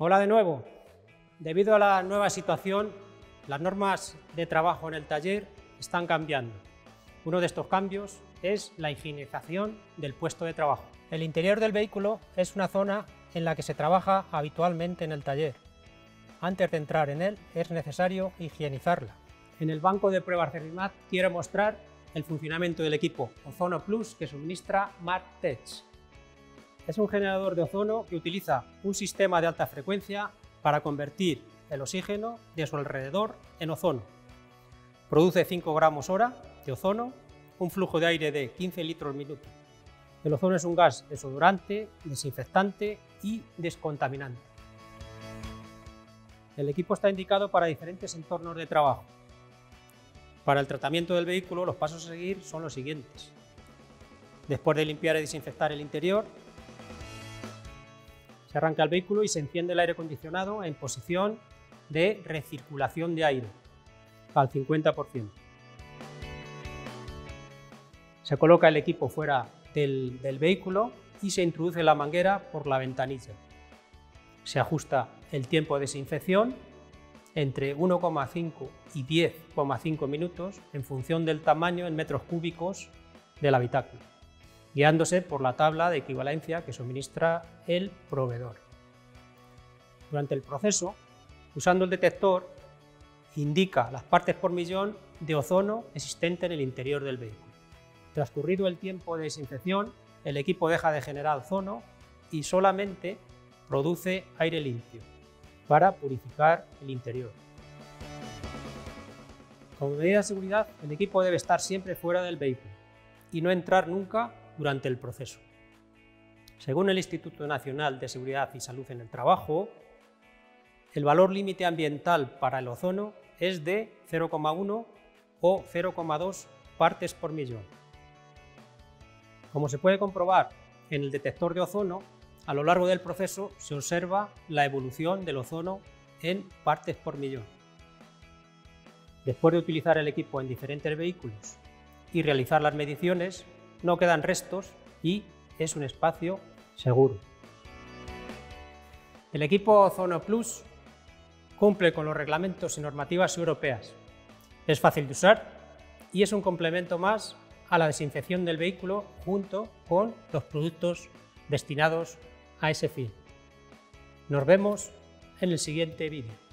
Hola de nuevo. Debido a la nueva situación, las normas de trabajo en el taller están cambiando. Uno de estos cambios es la higienización del puesto de trabajo. El interior del vehículo es una zona en la que se trabaja habitualmente en el taller. Antes de entrar en él es necesario higienizarla. En el banco de pruebas de RIMAT quiero mostrar el funcionamiento del equipo Ozono Plus que suministra MarkTech. Es un generador de ozono que utiliza un sistema de alta frecuencia para convertir el oxígeno de su alrededor en ozono. Produce 5 gramos hora de ozono, un flujo de aire de 15 litros minuto. El ozono es un gas desodorante, desinfectante y descontaminante. El equipo está indicado para diferentes entornos de trabajo. Para el tratamiento del vehículo los pasos a seguir son los siguientes. Después de limpiar y desinfectar el interior, se arranca el vehículo y se enciende el aire acondicionado en posición de recirculación de aire al 50%. Se coloca el equipo fuera del, vehículo y se introduce la manguera por la ventanilla. Se ajusta el tiempo de desinfección entre 1,5 y 10,5 minutos en función del tamaño en metros cúbicos del habitáculo guiándose por la tabla de equivalencia que suministra el proveedor. Durante el proceso, usando el detector, indica las partes por millón de ozono existente en el interior del vehículo. Transcurrido el tiempo de desinfección, el equipo deja de generar ozono y solamente produce aire limpio para purificar el interior. Como medida de seguridad, el equipo debe estar siempre fuera del vehículo y no entrar nunca durante el proceso. Según el Instituto Nacional de Seguridad y Salud en el Trabajo, el valor límite ambiental para el ozono es de 0,1 o 0,2 partes por millón. Como se puede comprobar en el detector de ozono, a lo largo del proceso se observa la evolución del ozono en partes por millón. Después de utilizar el equipo en diferentes vehículos y realizar las mediciones, no quedan restos y es un espacio seguro. El equipo Ozono Plus cumple con los reglamentos y normativas europeas. Es fácil de usar y es un complemento más a la desinfección del vehículo junto con los productos destinados a ese fin. Nos vemos en el siguiente vídeo.